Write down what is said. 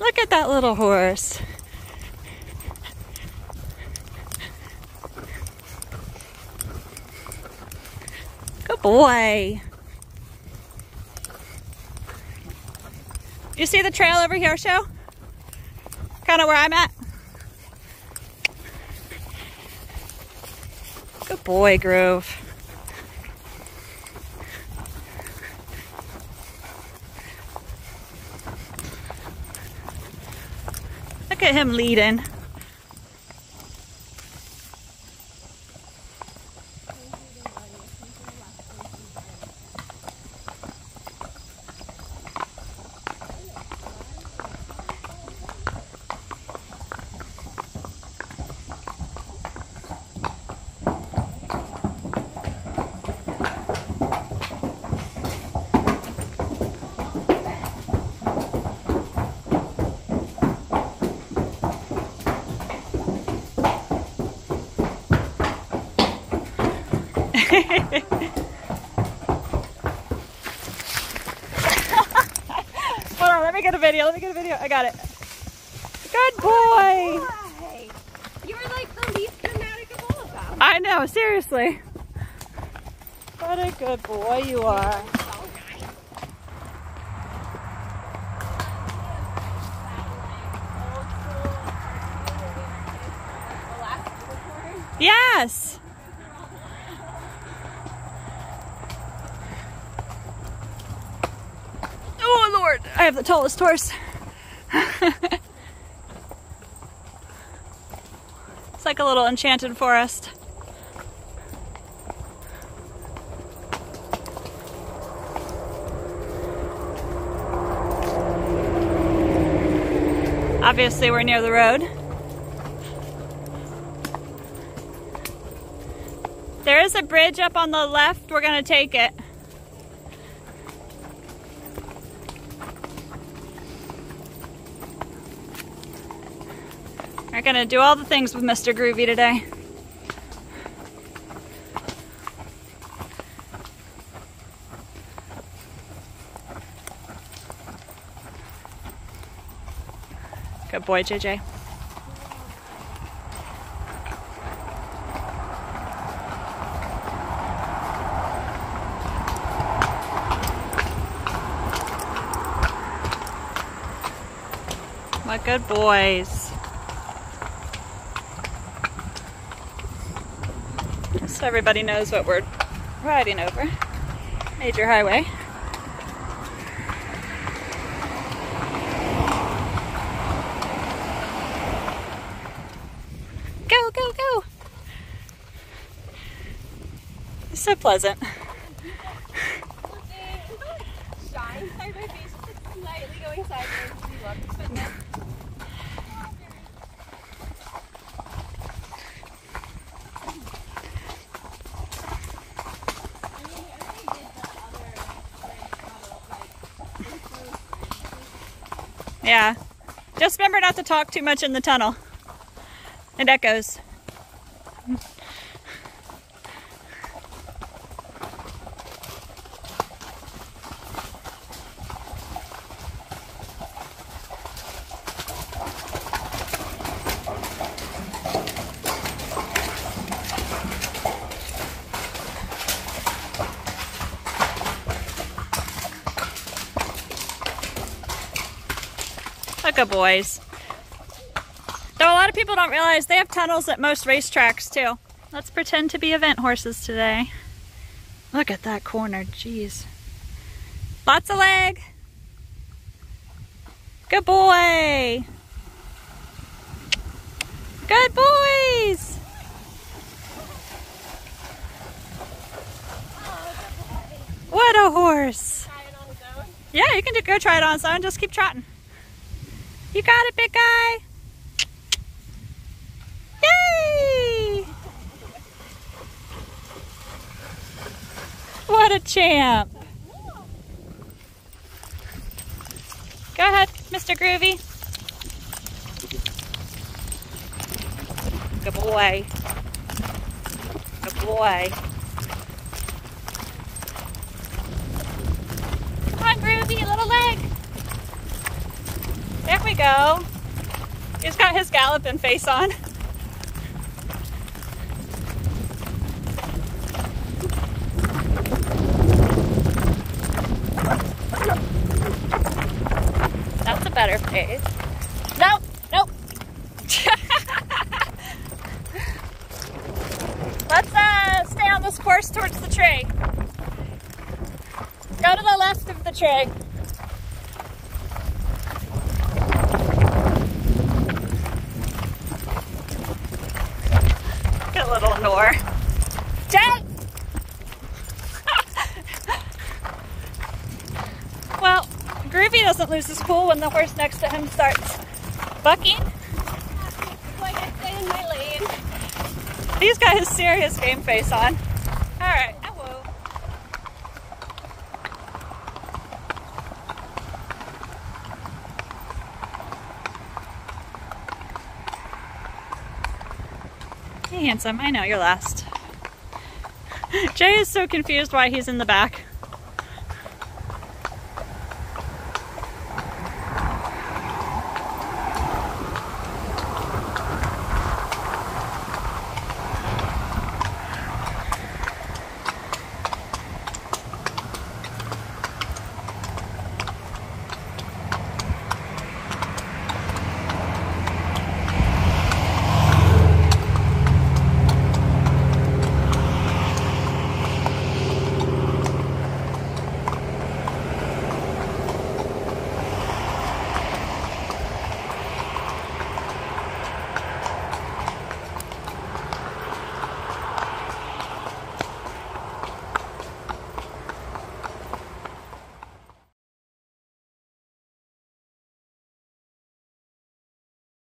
Look at that little horse. Good boy. You see the trail over here, show? Kind of where I'm at. Good boy, Groove. Look at him leading. Hold on, let me get a video. Let me get a video. I got it. Good boy. Why? You were like the least dramatic of all of them. I know, seriously. What a good boy you are. Yes. Lord, I have the tallest horse. it's like a little enchanted forest. Obviously, we're near the road. There is a bridge up on the left. We're going to take it. We're to do all the things with Mr. Groovy today. Good boy, JJ. My good boys. So everybody knows what we're riding over. Major highway. Go, go, go. It's so pleasant. Shine side by face, just slightly going sideways. We love to spin that. Yeah. Just remember not to talk too much in the tunnel. It echoes. Look boys. Though a lot of people don't realize they have tunnels at most racetracks too. Let's pretend to be event horses today. Look at that corner, jeez. Lots of leg. Good boy. Good boys. What a horse. Yeah, you can go try it on its own. Just keep trotting. You got it, big guy. Yay! What a champ. Go ahead, Mr. Groovy. Good boy. Good boy. Come on, Groovy, little leg. There we go. He's got his galloping face on. That's a better face. Nope, nope. Let's uh, stay on this course towards the tree. Go to the left of the tree. Jay! well, Groovy doesn't lose his cool when the horse next to him starts bucking. He's got his serious game face on. Alright, I Handsome, I know you're last. Jay is so confused why he's in the back.